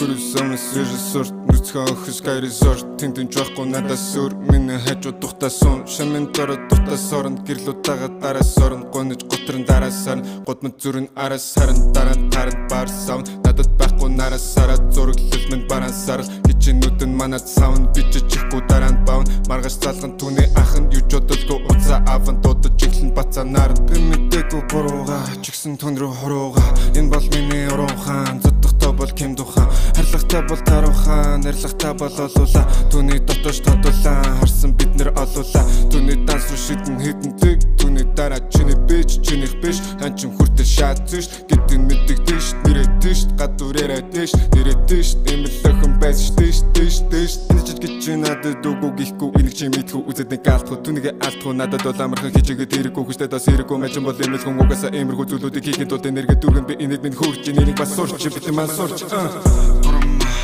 ресурс нүцгэн охис гай тэнд энэ жоохгүй надаас өөр миний хажуу тухтаа суун. Шамын дөрө тухтаа сорон. Гэрлүүдтэйгээ дараа сорон. Гонож готрын дараа сарн годмод зүрэн араас сарн дараа таран бар саунд надад байхгүй нараас сараа зураглал минь баран сарал хичээнүүд нь манад саунд биччихгүй дараа нь баун маргаш залган түүний ахын юу ч бодолгүй уцаа аван дуудаж эхлэн бацаа наран би мэдээгүй бурууга. Чигсэн тун рүү хурууга энэ бол миний харлагтай бол таруухан нарлагтай бол олуула түүний дотоош тодулаа харсан бид нэр олуула түүний данс руу шидэн хитэн тэг түүний дараа чиний бич чинийх биш. Хан чин хүртэл шаад зүйш гэдэг мэддэгдэж нэрэтэж гадуур яриадэж нэрэтэж эмэлхэн байсан ш дэш дэш дэш энэ ч гэж чи надад үгүй гихгүй энийг чи мэдхүү. Үзэд нэг алтхуу түүнийг алтхуу. Надад бол амархан хичээгээд хэрэггүй хүчтэй дас хэрэггүй мажин бол эмэл хүн угаасаа эмэрхүү зүйлүүдийг хийхэд тулд энерги дүргэн би энийг минь хөрч энийг бас сурч. Битэн маань сурч. Гурам